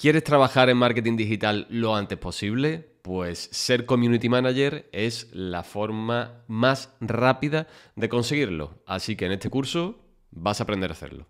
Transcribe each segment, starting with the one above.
¿Quieres trabajar en marketing digital lo antes posible? Pues ser community manager es la forma más rápida de conseguirlo. Así que en este curso vas a aprender a hacerlo.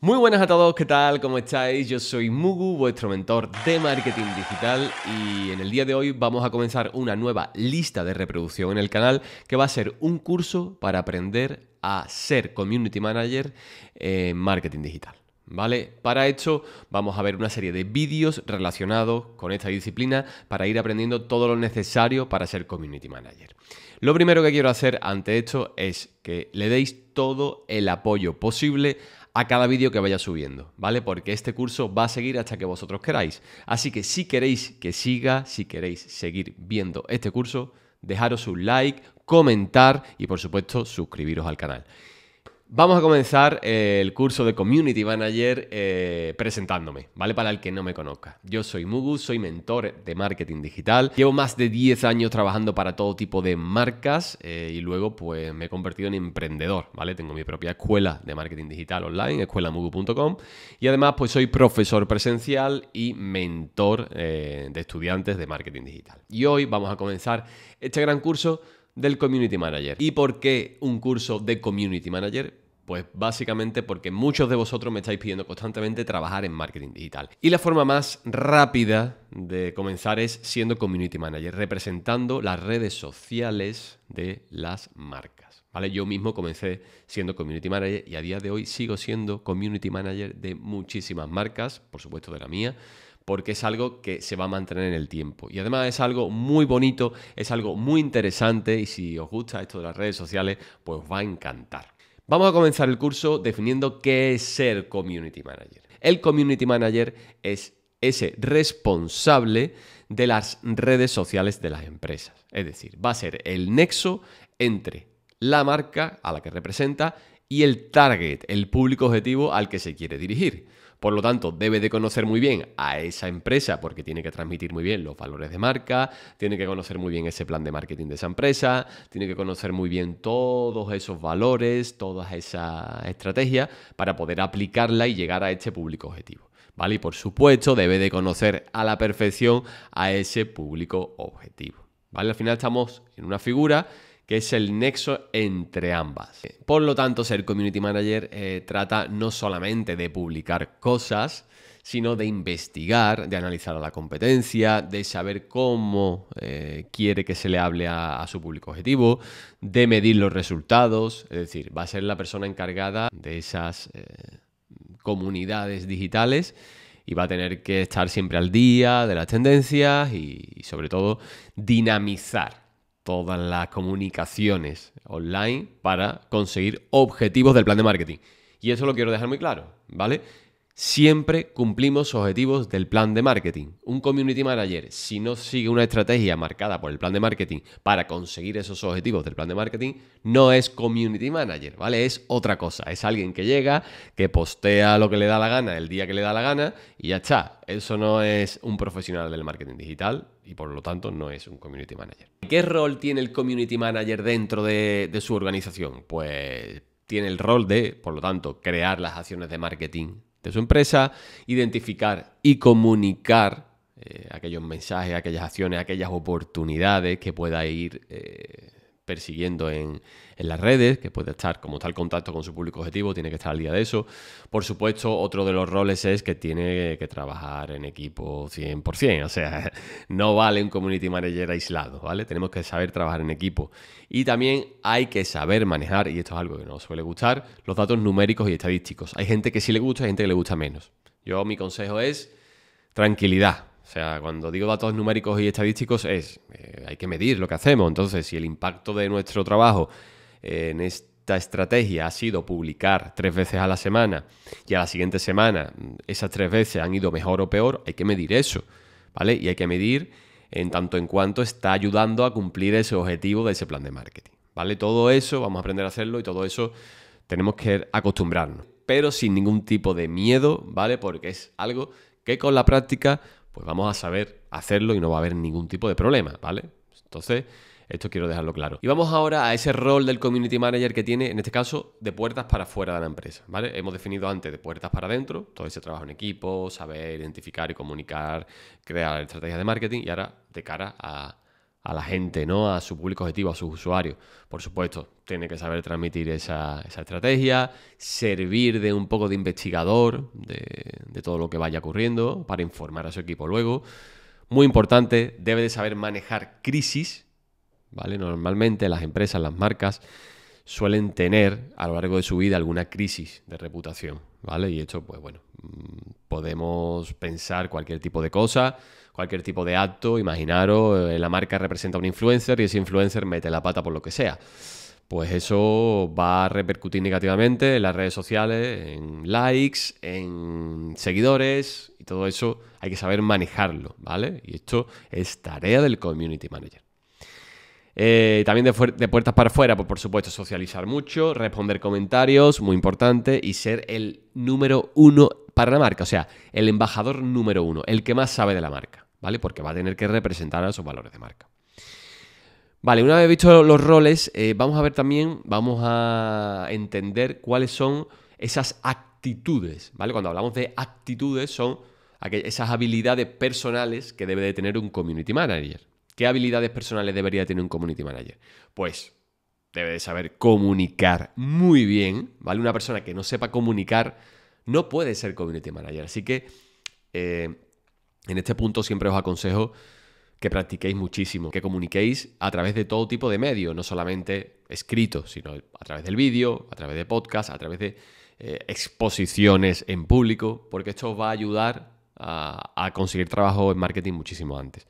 Muy buenas a todos, ¿qué tal? ¿Cómo estáis? Yo soy Mugu, vuestro mentor de marketing digital y en el día de hoy vamos a comenzar una nueva lista de reproducción en el canal que va a ser un curso para aprender a ser community manager en marketing digital. ¿Vale? Para esto vamos a ver una serie de vídeos relacionados con esta disciplina para ir aprendiendo todo lo necesario para ser community manager. Lo primero que quiero hacer ante esto es que le deis todo el apoyo posible a cada vídeo que vaya subiendo, ¿vale? Porque este curso va a seguir hasta que vosotros queráis. Así que si queréis que siga, si queréis seguir viendo este curso, dejaros un like, comentar y por supuesto suscribiros al canal. Vamos a comenzar eh, el curso de Community Manager eh, presentándome, ¿vale? Para el que no me conozca. Yo soy Mugu, soy mentor de marketing digital. Llevo más de 10 años trabajando para todo tipo de marcas eh, y luego pues me he convertido en emprendedor, ¿vale? Tengo mi propia escuela de marketing digital online, escuelamugu.com y además pues soy profesor presencial y mentor de estudiantes de marketing digital. Y hoy vamos a comenzar este gran curso del Community Manager. ¿Y por qué un curso de Community Manager? Pues básicamente porque muchos de vosotros me estáis pidiendo constantemente trabajar en marketing digital. Y la forma más rápida de comenzar es siendo community manager, representando las redes sociales de las marcas. ¿Vale? Yo mismo comencé siendo community manager y a día de hoy sigo siendo community manager de muchísimas marcas, por supuesto de la mía, porque es algo que se va a mantener en el tiempo. Y además es algo muy bonito, es algo muy interesante y si os gusta esto de las redes sociales, pues os va a encantar. Vamos a comenzar el curso definiendo qué es ser community manager. El community manager es ese responsable de las redes sociales de las empresas. Es decir, va a ser el nexo entre la marca a la que representa y el target, el público objetivo al que se quiere dirigir. Por lo tanto, debe de conocer muy bien a esa empresa porque tiene que transmitir muy bien los valores de marca, tiene que conocer muy bien ese plan de marketing de esa empresa, tiene que conocer muy bien todos esos valores, toda esa estrategia para poder aplicarla y llegar a este público objetivo. ¿Vale? Y por supuesto, debe de conocer a la perfección a ese público objetivo. ¿Vale? Al final estamos en una figura que es el nexo entre ambas. Por lo tanto, ser community manager eh, trata no solamente de publicar cosas, sino de investigar, de analizar a la competencia, de saber cómo eh, quiere que se le hable a, su público objetivo, de medir los resultados, es decir, va a ser la persona encargada de esas eh, comunidades digitales y va a tener que estar siempre al día de las tendencias y sobre todo dinamizar todas las comunicaciones online para conseguir objetivos del plan de marketing. Y eso lo quiero dejar muy claro, ¿vale? Siempre cumplimos objetivos del plan de marketing. Un community manager, si no sigue una estrategia marcada por el plan de marketing para conseguir esos objetivos del plan de marketing, no es community manager, ¿vale? Es otra cosa. Es alguien que llega, que postea lo que le da la gana el día que le da la gana y ya está. Eso no es un profesional del marketing digital y por lo tanto no es un community manager. ¿Qué rol tiene el community manager dentro de, de su organización? Pues tiene el rol de, por lo tanto, crear las acciones de marketing de su empresa, identificar y comunicar eh, aquellos mensajes, aquellas acciones, aquellas oportunidades que pueda ir eh, persiguiendo en, las redes, que puede estar como tal contacto con su público objetivo, tiene que estar al día de eso. Por supuesto, otro de los roles es que tiene que trabajar en equipo 100%, o sea, no vale un community manager aislado, ¿vale? Tenemos que saber trabajar en equipo. Y también hay que saber manejar, y esto es algo que nos suele gustar, los datos numéricos y estadísticos. Hay gente que sí le gusta hay gente que le gusta menos. Yo mi consejo es tranquilidad, sea, cuando digo datos numéricos y estadísticos es, eh, hay que medir lo que hacemos. Entonces, si el impacto de nuestro trabajo en esta estrategia ha sido publicar tres veces a la semana y a la siguiente semana esas tres veces han ido mejor o peor, hay que medir eso, ¿vale? Y hay que medir en tanto en cuanto está ayudando a cumplir ese objetivo de ese plan de marketing, ¿vale? Todo eso vamos a aprender a hacerlo y todo eso tenemos que acostumbrarnos, pero sin ningún tipo de miedo, ¿vale? Porque es algo que con la práctica pues vamos a saber hacerlo y no va a haber ningún tipo de problema, ¿vale? Entonces, Esto quiero dejarlo claro. Y vamos ahora a ese rol del community manager que tiene, en este caso, de puertas para fuera de la empresa. ¿vale? Hemos definido antes de puertas para adentro, todo ese trabajo en equipo, saber identificar y comunicar, crear estrategias de marketing y ahora de cara a, la gente, ¿no? A su público objetivo, a sus usuarios. Por supuesto, tiene que saber transmitir esa, estrategia, servir de un poco de investigador de, todo lo que vaya ocurriendo para informar a su equipo luego. Muy importante, debe de saber manejar crisis ¿vale? Normalmente las empresas, las marcas, suelen tener a lo largo de su vida alguna crisis de reputación, ¿vale? Y esto, pues bueno, podemos pensar cualquier tipo de cosa, cualquier tipo de acto, imaginaros, eh, la marca representa a un influencer y ese influencer mete la pata por lo que sea. Pues eso va a repercutir negativamente en las redes sociales, en likes, en seguidores y todo eso hay que saber manejarlo, ¿vale? Y esto es tarea del community manager. Eh, también de, puertas para afuera, pues por supuesto, socializar mucho, responder comentarios, muy importante, y ser el número uno para la marca, o sea, el embajador número uno, el que más sabe de la marca, ¿vale? Porque va a tener que representar a esos valores de marca. Vale, una vez visto los roles, eh, vamos a ver también, vamos a entender cuáles son esas actitudes, ¿vale? Cuando hablamos de actitudes son esas habilidades personales que debe de tener un community manager. ¿Qué habilidades personales debería tener un community manager? Pues debe de saber comunicar muy bien, ¿vale? Una persona que no sepa comunicar no puede ser community manager. Así que eh, en este punto siempre os aconsejo que practiquéis muchísimo, que comuniquéis a través de todo tipo de medios, no solamente escritos, sino a través del vídeo, a través de podcast, a través de eh, exposiciones en público, porque esto os va a ayudar a conseguir trabajo en marketing muchísimo antes.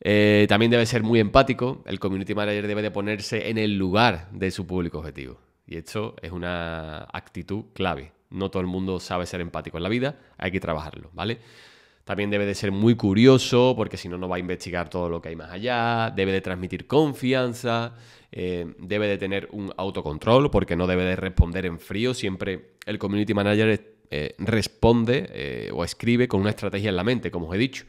Eh, también debe ser muy empático. El community manager debe de ponerse en el lugar de su público objetivo. Y esto es una actitud clave. No todo el mundo sabe ser empático en la vida, hay que trabajarlo, ¿vale? También debe de ser muy curioso, porque si no, no va a investigar todo lo que hay más allá. Debe de transmitir confianza. Eh, debe de tener un autocontrol, porque no debe de responder en frío. Siempre el community manager eh, responde o escribe con una estrategia en la mente, como os he dicho.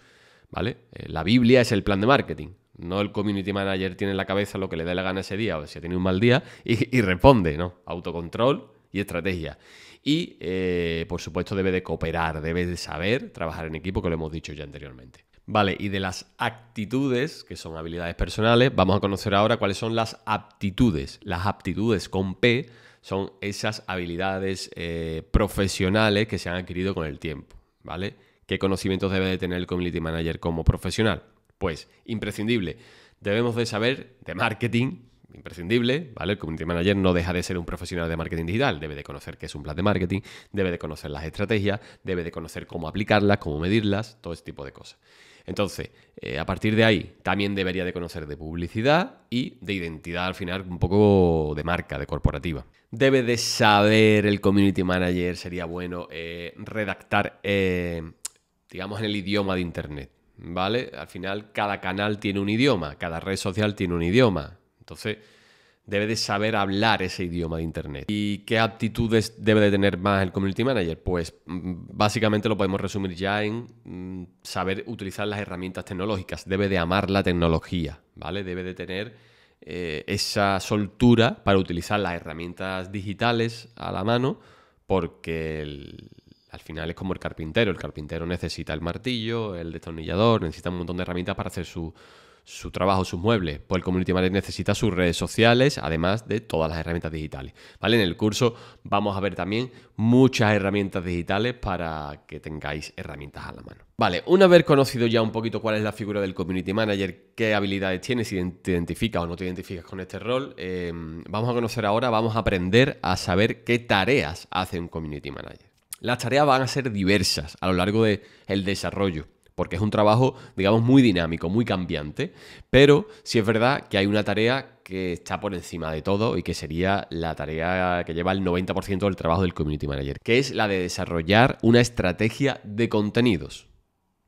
¿vale? Eh, la Biblia es el plan de marketing. No el community manager tiene en la cabeza lo que le dé la gana ese día o si tenido un mal día y, responde, ¿no? Autocontrol y estrategia. Y, eh, por supuesto, debe de cooperar, debe de saber trabajar en equipo, que lo hemos dicho ya anteriormente. Vale, y de las actitudes, que son habilidades personales, vamos a conocer ahora cuáles son las aptitudes. Las aptitudes con P son esas habilidades eh, profesionales que se han adquirido con el tiempo, ¿vale? ¿Qué conocimientos debe de tener el community manager como profesional? Pues imprescindible. Debemos de saber de marketing, imprescindible, ¿vale? El community manager no deja de ser un profesional de marketing digital, debe de conocer qué es un plan de marketing, debe de conocer las estrategias, debe de conocer cómo aplicarlas, cómo medirlas, todo ese tipo de cosas. Entonces, eh, a partir de ahí, también debería de conocer de publicidad y de identidad al final, un poco de marca, de corporativa. Debe de saber el community manager, sería bueno eh, redactar eh, digamos, en el idioma de Internet, ¿vale? Al final cada canal tiene un idioma, cada red social tiene un idioma. Entonces, debe de saber hablar ese idioma de Internet. ¿Y qué aptitudes debe de tener más el Community Manager? Pues mm, básicamente lo podemos resumir ya en mm, saber utilizar las herramientas tecnológicas. Debe de amar la tecnología, ¿vale? Debe de tener eh, esa soltura para utilizar las herramientas digitales a la mano porque al final es como el carpintero. El carpintero necesita el martillo, el destornillador, necesita un montón de herramientas para hacer su, trabajo, sus muebles. Pues el community manager necesita sus redes sociales, además de todas las herramientas digitales. ¿Vale? En el curso vamos a ver también muchas herramientas digitales para que tengáis herramientas a la mano. Vale, una vez conocido ya un poquito cuál es la figura del community manager, qué habilidades tiene, si te identificas o no te identificas con este rol, eh, vamos a conocer ahora, vamos a aprender a saber qué tareas hace un community manager. Las tareas van a ser diversas a lo largo del desarrollo, porque es un trabajo, digamos, muy dinámico, muy cambiante, pero sí es verdad que hay una tarea que está por encima de todo y que sería la tarea que lleva el 90% del trabajo del community manager, que es la de desarrollar una estrategia de contenidos,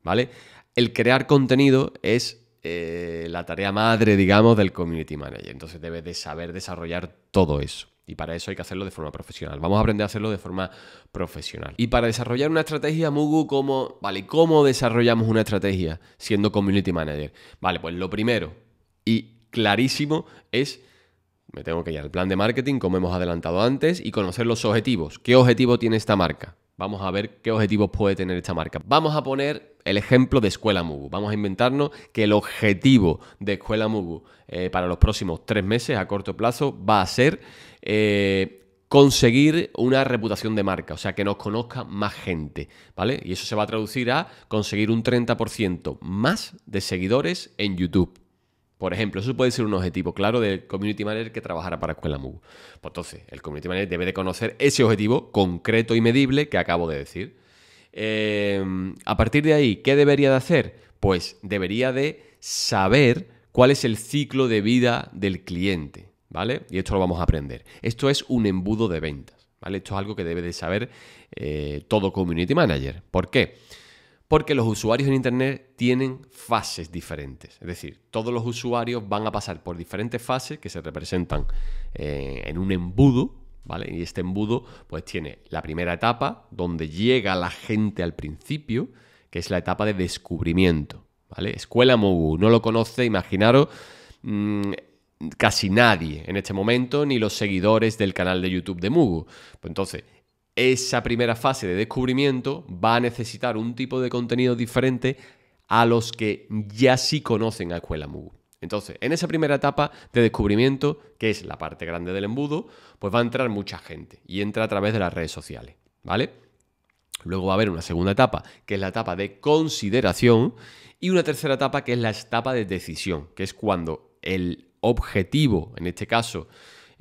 ¿vale? El crear contenido es eh, la tarea madre, digamos, del community manager, entonces debe de saber desarrollar todo eso. Y para eso hay que hacerlo de forma profesional. Vamos a aprender a hacerlo de forma profesional. Y para desarrollar una estrategia, Mugu, ¿cómo, vale, ¿cómo desarrollamos una estrategia siendo community manager? Vale, pues lo primero y clarísimo es me tengo que ir al plan de marketing, como hemos adelantado antes, y conocer los objetivos. ¿Qué objetivo tiene esta marca? Vamos a ver qué objetivos puede tener esta marca. Vamos a poner el ejemplo de Escuela Mugu. Vamos a inventarnos que el objetivo de Escuela Mugu eh, para los próximos tres meses a corto plazo va a ser eh, conseguir una reputación de marca, o sea, que nos conozca más gente, ¿vale? Y eso se va a traducir a conseguir un 30% más de seguidores en YouTube. Por ejemplo, eso puede ser un objetivo claro del community manager que trabajara para Escuela Mugu. Pues entonces, el community manager debe de conocer ese objetivo concreto y medible que acabo de decir. Em, a partir de ahí, ¿qué debería de hacer? Pues debería de saber cuál es el ciclo de vida del cliente, ¿vale? Y esto lo vamos a aprender. Esto es un embudo de ventas, ¿vale? Esto es algo que debe de saber eh, todo community manager. ¿Por qué? Los usuarios en Internet tienen fases diferentes. Es decir, todos los usuarios van a pasar por diferentes fases que se representan eh, en un embudo, ¿vale? Y este embudo pues tiene la primera etapa donde llega la gente al principio, que es la etapa de descubrimiento, ¿vale? Escuela Mogu, no lo conoce, imaginaros, mm, casi nadie en este momento, ni los seguidores del canal de YouTube de Mugu. Pues entonces, esa primera fase de descubrimiento va a necesitar un tipo de contenido diferente a los que ya sí conocen a Escuela Mugu. Entonces, en esa primera etapa de descubrimiento, que es la parte grande del embudo, pues va a entrar mucha gente y entra a través de las redes sociales, ¿vale? Luego va a haber una segunda etapa, que es la etapa de consideración, y una tercera etapa, que es la etapa de decisión, que es cuando el objetivo, en este caso,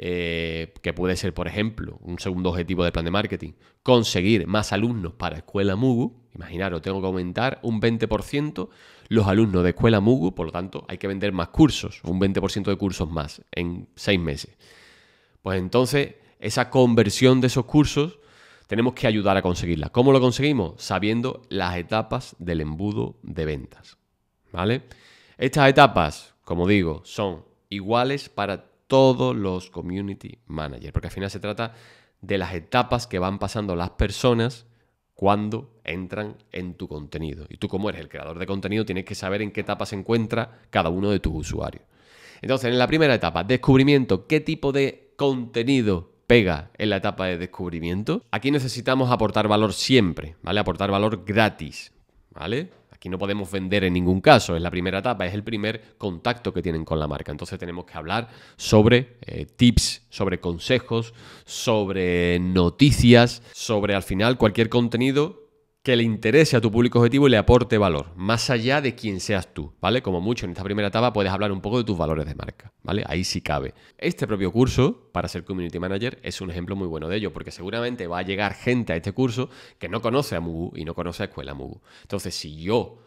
eh, que puede ser, por ejemplo, un segundo objetivo del plan de marketing, conseguir más alumnos para Escuela Mugu. Imaginaros, tengo que aumentar un 20% los alumnos de Escuela Mugu, por lo tanto, hay que vender más cursos, un 20% de cursos más en seis meses. Pues entonces, esa conversión de esos cursos tenemos que ayudar a conseguirla. ¿Cómo lo conseguimos? Sabiendo las etapas del embudo de ventas. ¿Vale? Estas etapas, como digo, son iguales para todos los community managers, porque al final se trata de las etapas que van pasando las personas cuando entran en tu contenido. Y tú como eres el creador de contenido tienes que saber en qué etapa se encuentra cada uno de tus usuarios. Entonces, en la primera etapa, descubrimiento, ¿qué tipo de contenido pega en la etapa de descubrimiento? Aquí necesitamos aportar valor siempre, ¿vale? Aportar valor gratis, ¿vale? Aquí no podemos vender en ningún caso, es la primera etapa, es el primer contacto que tienen con la marca. Entonces tenemos que hablar sobre eh, tips, sobre consejos, sobre noticias, sobre al final cualquier contenido que le interese a tu público objetivo y le aporte valor, más allá de quién seas tú, ¿vale? Como mucho en esta primera etapa puedes hablar un poco de tus valores de marca, ¿vale? Ahí sí cabe. Este propio curso para ser community manager es un ejemplo muy bueno de ello, porque seguramente va a llegar gente a este curso que no conoce a Mugu y no conoce a Escuela Mugu. Entonces, si yo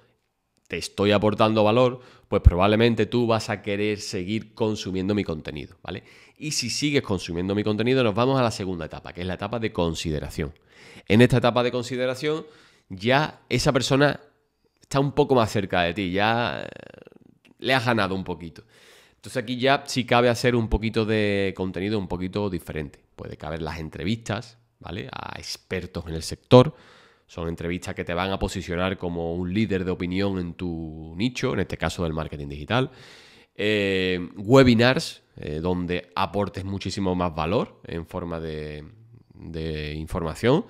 te estoy aportando valor, pues probablemente tú vas a querer seguir consumiendo mi contenido, ¿vale? Y si sigues consumiendo mi contenido, nos vamos a la segunda etapa, que es la etapa de consideración. En esta etapa de consideración, ya esa persona está un poco más cerca de ti, ya eh, le has ganado un poquito. Entonces aquí ya sí cabe hacer un poquito de contenido un poquito diferente. Puede caber las entrevistas, ¿vale? A expertos en el sector. Son entrevistas que te van a posicionar como un líder de opinión en tu nicho, en este caso del marketing digital. Eh, webinars, eh, donde aportes muchísimo más valor en forma de, de información.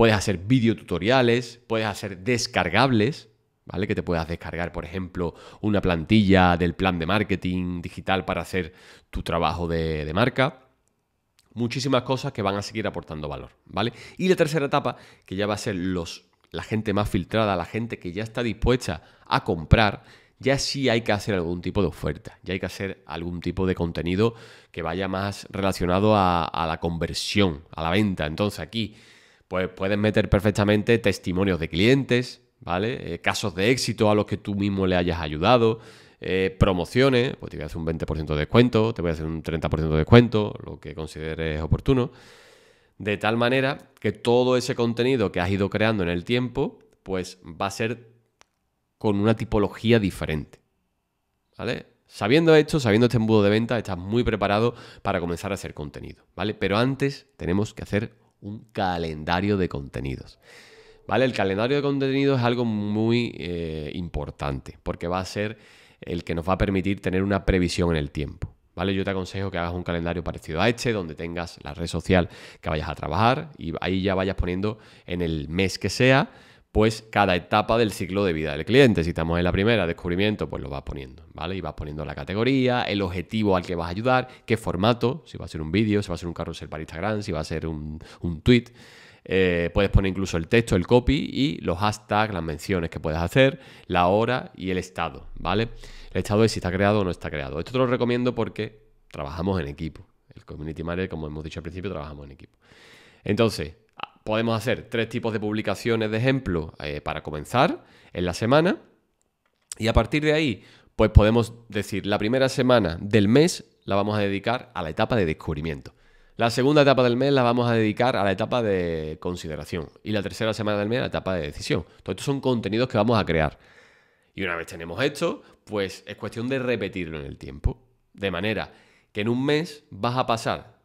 Puedes hacer videotutoriales, puedes hacer descargables, ¿vale? Que te puedas descargar, por ejemplo, una plantilla del plan de marketing digital para hacer tu trabajo de, marca. Muchísimas cosas que van a seguir aportando valor, ¿vale? Y la tercera etapa, que ya va a ser los, la gente más filtrada, la gente que ya está dispuesta a comprar, ya sí hay que hacer algún tipo de oferta, ya hay que hacer algún tipo de contenido que vaya más relacionado a, a la conversión, a la venta. Entonces aquí pues puedes meter perfectamente testimonios de clientes, ¿vale? Eh, casos de éxito a los que tú mismo le hayas ayudado, eh, promociones, pues te voy a hacer un 20% de descuento, te voy a hacer un 30% de descuento, lo que consideres oportuno, de tal manera que todo ese contenido que has ido creando en el tiempo, pues va a ser con una tipología diferente, ¿vale? Sabiendo esto, sabiendo este embudo de venta, estás muy preparado para comenzar a hacer contenido, ¿vale? Pero antes tenemos que hacer un calendario de contenidos. ¿Vale? El calendario de contenidos es algo muy eh, importante porque va a ser el que nos va a permitir tener una previsión en el tiempo. ¿Vale? Yo te aconsejo que hagas un calendario parecido a este, donde tengas la red social que vayas a trabajar y ahí ya vayas poniendo en el mes que sea, pues cada etapa del ciclo de vida del cliente. Si estamos en la primera, descubrimiento, pues lo vas poniendo, ¿vale? Y vas poniendo la categoría, el objetivo al que vas a ayudar, qué formato, si va a ser un vídeo, si va a ser un carrusel para Instagram, si va a ser un, un tweet. Eh, puedes poner incluso el texto, el copy y los hashtags, las menciones que puedes hacer, la hora y el estado, ¿vale? El estado es si está creado o no está creado. Esto te lo recomiendo porque trabajamos en equipo. El Community Manager, como hemos dicho al principio, trabajamos en equipo. Entonces, podemos hacer tres tipos de publicaciones de ejemplo eh, para comenzar en la semana. Y a partir de ahí, pues podemos decir, la primera semana del mes la vamos a dedicar a la etapa de descubrimiento. La segunda etapa del mes la vamos a dedicar a la etapa de consideración. Y la tercera semana del mes a la etapa de decisión. Todos estos son contenidos que vamos a crear. Y una vez tenemos esto, pues es cuestión de repetirlo en el tiempo. De manera que en un mes vas a pasar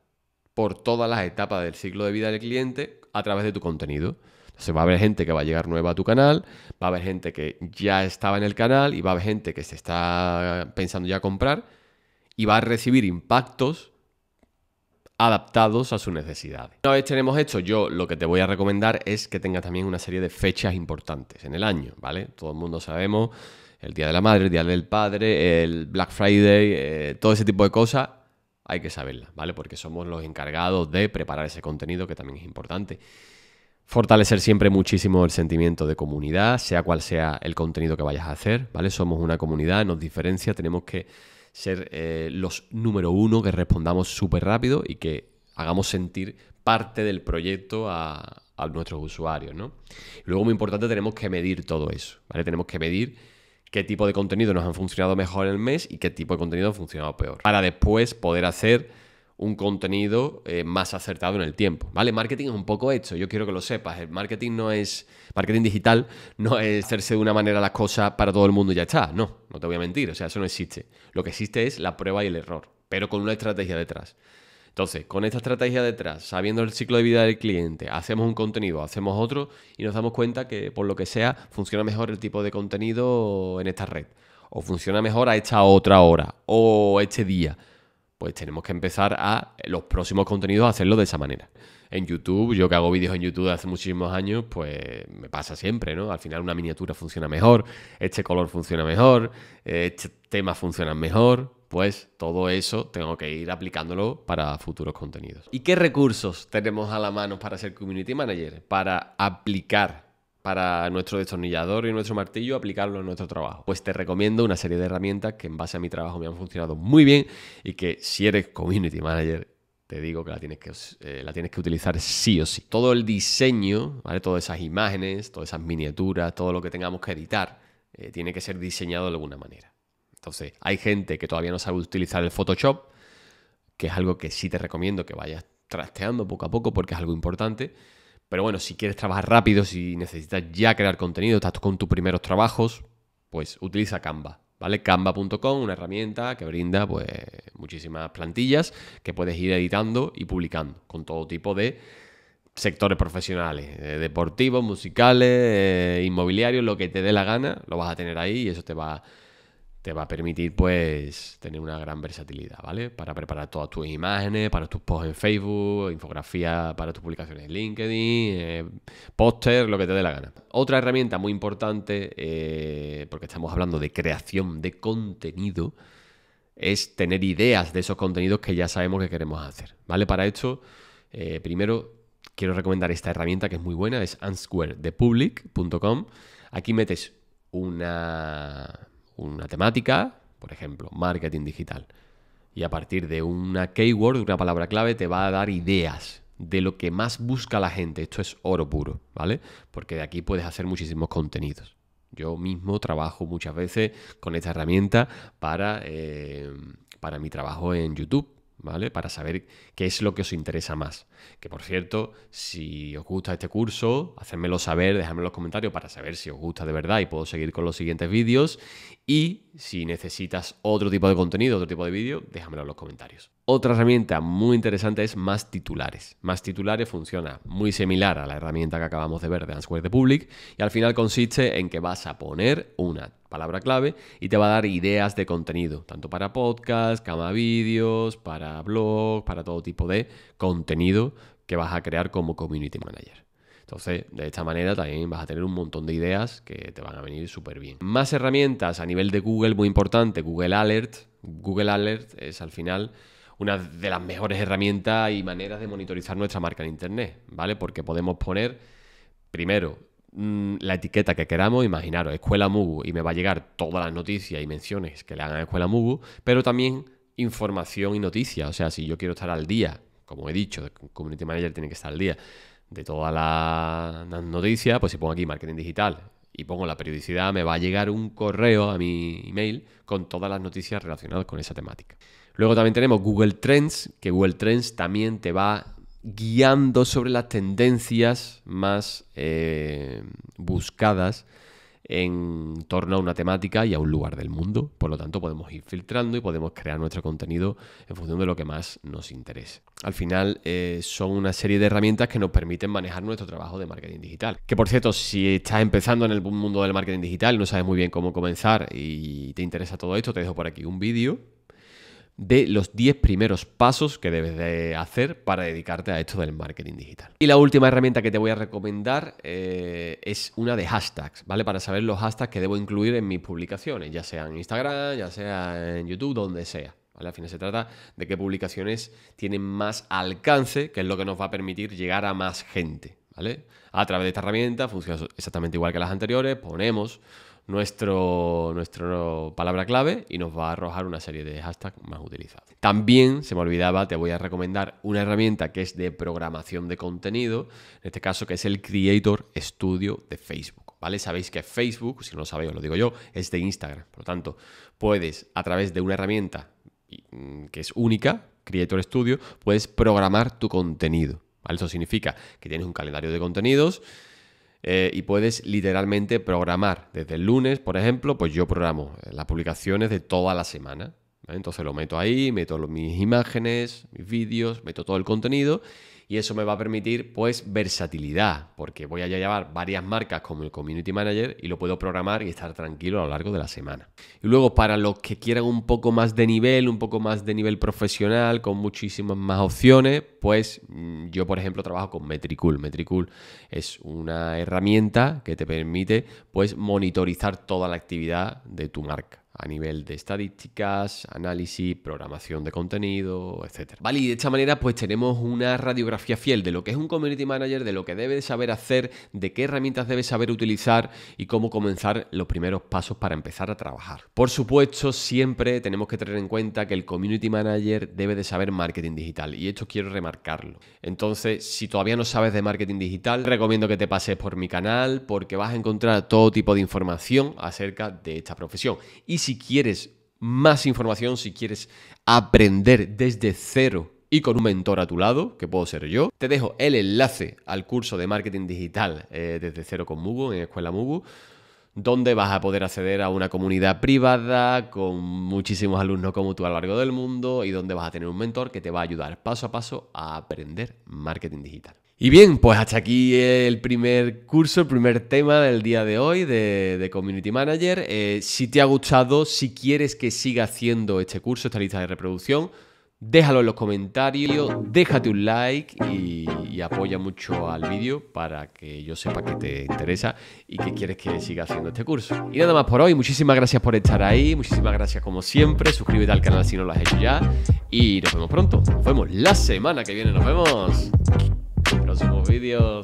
por todas las etapas del ciclo de vida del cliente a través de tu contenido. Entonces va a haber gente que va a llegar nueva a tu canal, va a haber gente que ya estaba en el canal y va a haber gente que se está pensando ya comprar y va a recibir impactos adaptados a sus necesidades. Una vez tenemos esto, yo lo que te voy a recomendar es que tengas también una serie de fechas importantes en el año, ¿vale? Todo el mundo sabemos el Día de la Madre, el Día del Padre, el Black Friday, eh, todo ese tipo de cosas hay que saberla, ¿vale? Porque somos los encargados de preparar ese contenido, que también es importante. Fortalecer siempre muchísimo el sentimiento de comunidad, sea cual sea el contenido que vayas a hacer, ¿vale? Somos una comunidad, nos diferencia, tenemos que ser eh, los número uno, que respondamos súper rápido y que hagamos sentir parte del proyecto a, a nuestros usuarios, ¿no? Luego, muy importante, tenemos que medir todo eso, ¿vale? Tenemos que medir qué tipo de contenido nos han funcionado mejor en el mes y qué tipo de contenido ha funcionado peor. Para después poder hacer un contenido eh, más acertado en el tiempo. ¿Vale? Marketing es un poco esto, yo quiero que lo sepas. El marketing no es. Marketing digital no es hacerse de una manera las cosas para todo el mundo y ya está. No, no te voy a mentir. O sea, eso no existe. Lo que existe es la prueba y el error, pero con una estrategia detrás. Entonces, con esta estrategia detrás, sabiendo el ciclo de vida del cliente, hacemos un contenido, hacemos otro y nos damos cuenta que por lo que sea funciona mejor el tipo de contenido en esta red. O funciona mejor a esta otra hora o este día. Pues tenemos que empezar a los próximos contenidos a hacerlo de esa manera. En YouTube, yo que hago vídeos en YouTube hace muchísimos años, pues me pasa siempre, ¿no? Al final una miniatura funciona mejor, este color funciona mejor, este tema funciona mejor, pues todo eso tengo que ir aplicándolo para futuros contenidos. ¿Y qué recursos tenemos a la mano para ser community manager? Para aplicar para nuestro destornillador y nuestro martillo, aplicarlo en nuestro trabajo. Pues te recomiendo una serie de herramientas que en base a mi trabajo me han funcionado muy bien y que si eres community manager te digo que la tienes que, eh, la tienes que utilizar sí o sí. Todo el diseño, ¿vale? todas esas imágenes, todas esas miniaturas, todo lo que tengamos que editar, eh, tiene que ser diseñado de alguna manera. Entonces, hay gente que todavía no sabe utilizar el Photoshop, que es algo que sí te recomiendo que vayas trasteando poco a poco porque es algo importante. Pero bueno, si quieres trabajar rápido, si necesitas ya crear contenido, estás con tus primeros trabajos, pues utiliza Canva, ¿vale? Canva.com, una herramienta que brinda pues muchísimas plantillas que puedes ir editando y publicando con todo tipo de sectores profesionales, eh, deportivos, musicales, eh, inmobiliarios, lo que te dé la gana, lo vas a tener ahí y eso te va te va a permitir pues tener una gran versatilidad, ¿vale? Para preparar todas tus imágenes, para tus posts en Facebook, infografía para tus publicaciones en LinkedIn, eh, póster, lo que te dé la gana. Otra herramienta muy importante, eh, porque estamos hablando de creación de contenido, es tener ideas de esos contenidos que ya sabemos que queremos hacer, ¿vale? Para esto, eh, primero quiero recomendar esta herramienta que es muy buena, es ansquarethepublic.com. Aquí metes una una temática, por ejemplo, marketing digital. Y a partir de una keyword, una palabra clave, te va a dar ideas de lo que más busca la gente. Esto es oro puro, ¿vale? Porque de aquí puedes hacer muchísimos contenidos. Yo mismo trabajo muchas veces con esta herramienta para, eh, para mi trabajo en YouTube. ¿Vale? Para saber qué es lo que os interesa más. Que por cierto, si os gusta este curso, hacérmelo saber, dejadme en los comentarios para saber si os gusta de verdad y puedo seguir con los siguientes vídeos. Y si necesitas otro tipo de contenido, otro tipo de vídeo, déjamelo en los comentarios. Otra herramienta muy interesante es Más Titulares. Más Titulares funciona muy similar a la herramienta que acabamos de ver de Answer the Public y al final consiste en que vas a poner una palabra clave y te va a dar ideas de contenido, tanto para podcast, cama vídeos, para blog, para todo tipo de contenido que vas a crear como community manager. Entonces, de esta manera también vas a tener un montón de ideas que te van a venir súper bien. Más herramientas a nivel de Google, muy importante, Google Alert. Google Alert es al final una de las mejores herramientas y maneras de monitorizar nuestra marca en Internet, ¿vale? Porque podemos poner, primero, mm, la etiqueta que queramos, imaginaros, Escuela Mugu, y me va a llegar todas las noticias y menciones que le hagan a Escuela Mugu, pero también información y noticias. O sea, si yo quiero estar al día, como he dicho, Community Manager tiene que estar al día de todas las noticias, pues si pongo aquí marketing digital y pongo la periodicidad, me va a llegar un correo a mi email con todas las noticias relacionadas con esa temática. Luego también tenemos Google Trends, que Google Trends también te va guiando sobre las tendencias más eh, buscadas en torno a una temática y a un lugar del mundo. Por lo tanto, podemos ir filtrando y podemos crear nuestro contenido en función de lo que más nos interese. Al final, eh, son una serie de herramientas que nos permiten manejar nuestro trabajo de marketing digital. Que por cierto, si estás empezando en el mundo del marketing digital no sabes muy bien cómo comenzar y te interesa todo esto, te dejo por aquí un vídeo de los 10 primeros pasos que debes de hacer para dedicarte a esto del marketing digital. Y la última herramienta que te voy a recomendar eh, es una de hashtags, ¿vale? Para saber los hashtags que debo incluir en mis publicaciones, ya sea en Instagram, ya sea en YouTube, donde sea. Al final se trata de qué publicaciones tienen más alcance, que es lo que nos va a permitir llegar a más gente. ¿vale? A través de esta herramienta funciona exactamente igual que las anteriores, ponemos nuestro, nuestro palabra clave y nos va a arrojar una serie de hashtags más utilizados. También, se me olvidaba, te voy a recomendar una herramienta que es de programación de contenido, en este caso que es el Creator Studio de Facebook. ¿Vale? Sabéis que Facebook, si no lo sabéis, os lo digo yo, es de Instagram. Por lo tanto, puedes, a través de una herramienta mm, que es única, Creator Studio, puedes programar tu contenido. ¿vale? Eso significa que tienes un calendario de contenidos eh, y puedes literalmente programar. Desde el lunes, por ejemplo, pues yo programo eh, las publicaciones de toda la semana. Entonces lo meto ahí, meto mis imágenes, mis vídeos, meto todo el contenido y eso me va a permitir pues versatilidad, porque voy a llevar varias marcas como el Community Manager y lo puedo programar y estar tranquilo a lo largo de la semana. Y luego para los que quieran un poco más de nivel, un poco más de nivel profesional, con muchísimas más opciones, pues mm, yo por ejemplo trabajo con Metricool. Metricool es una herramienta que te permite pues monitorizar toda la actividad de tu marca a nivel de estadísticas, análisis, programación de contenido, etc. Vale, y de esta manera pues tenemos una radiografía fiel de lo que es un community manager, de lo que debe saber hacer, de qué herramientas debe saber utilizar y cómo comenzar los primeros pasos para empezar a trabajar. Por supuesto, siempre tenemos que tener en cuenta que el community manager debe de saber marketing digital y esto quiero remarcarlo. Entonces, si todavía no sabes de marketing digital, recomiendo que te pases por mi canal porque vas a encontrar todo tipo de información acerca de esta profesión. Y si quieres más información, si quieres aprender desde cero y con un mentor a tu lado, que puedo ser yo, te dejo el enlace al curso de marketing digital eh, desde cero con Mugu en Escuela Mugu donde vas a poder acceder a una comunidad privada con muchísimos alumnos como tú a lo largo del mundo y donde vas a tener un mentor que te va a ayudar paso a paso a aprender marketing digital. Y bien, pues hasta aquí el primer curso, el primer tema del día de hoy de, Community Manager. Eh, si te ha gustado, si quieres que siga haciendo este curso, esta lista de reproducción, déjalo en los comentarios, déjate un like y, y apoya mucho al vídeo para que yo sepa que te interesa y que quieres que siga haciendo este curso. Y nada más por hoy, muchísimas gracias por estar ahí, muchísimas gracias como siempre, suscríbete al canal si no lo has hecho ya y nos vemos pronto, nos vemos la semana que viene, nos vemos próximos vídeos.